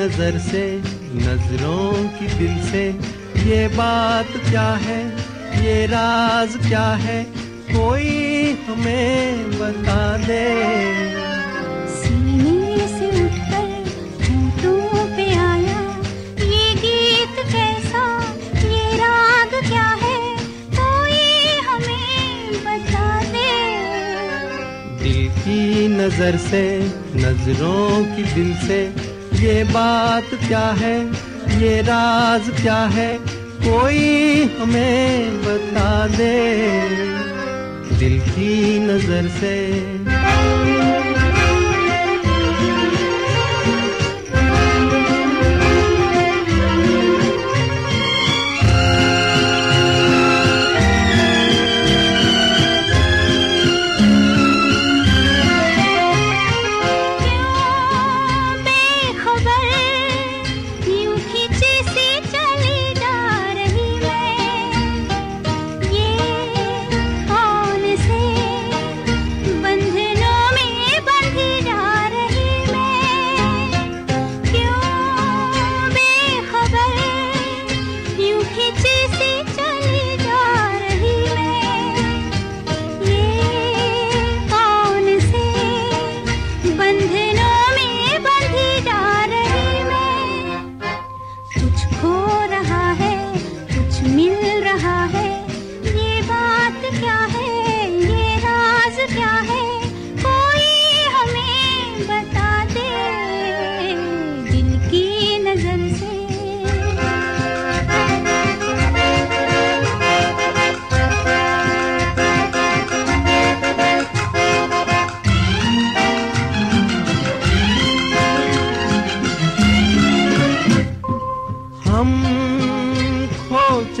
नज़र से नज़रों की दिल से ये बात क्या है? ये राज क्या है? कोई हमें बता दे। सीने से उठकर होठों पे आया। ये गीत कैसा ये राग क्या है? कोई हमें बता दे। दिल की नज़र से नज़रों की दिल से ये बात क्या है? ये राज क्या है? कोई हमें बता दे। दिल की नज़र से।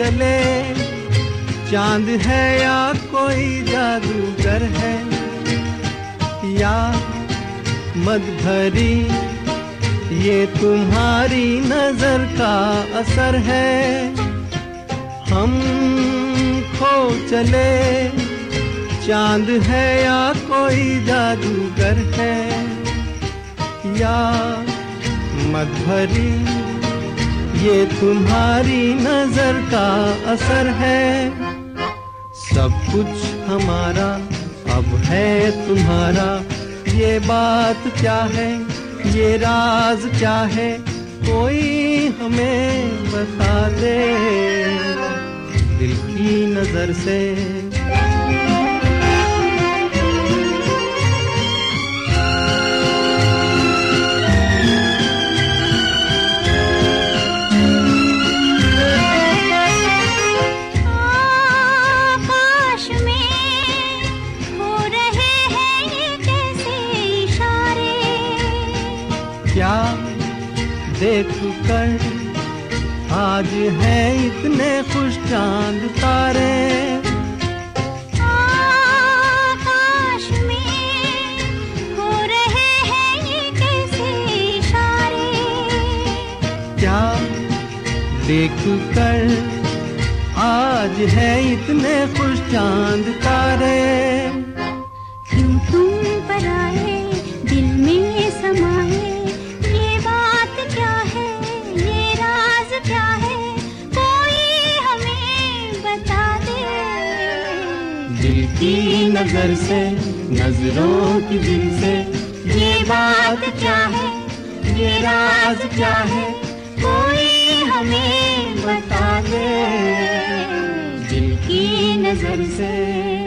चले। चाँद है या कोई जादूगर है? या मद भरी ये तुम्हारी नज़र का असर है? हम खो चले। चाँद है या कोई जादूगर है? या मद भरी ये तुम्हारी नज़र का असर है। सब कुछ हमारा अब है तुम्हारा। ये बात क्या है? ये राज क्या है? कोई हमें बता दे। दिल की नज़र से। देख कर आज है इतने खुश चाँद तारे। हो रहे हैं ये कैसे इशारे? क्या देख कर आज है इतने खुश चाँद तारे। की नज़र से, नज़रों की दिल से। ये बात क्या है? ये राज क्या है? कोई हमें बता दे। दिल की नज़र से।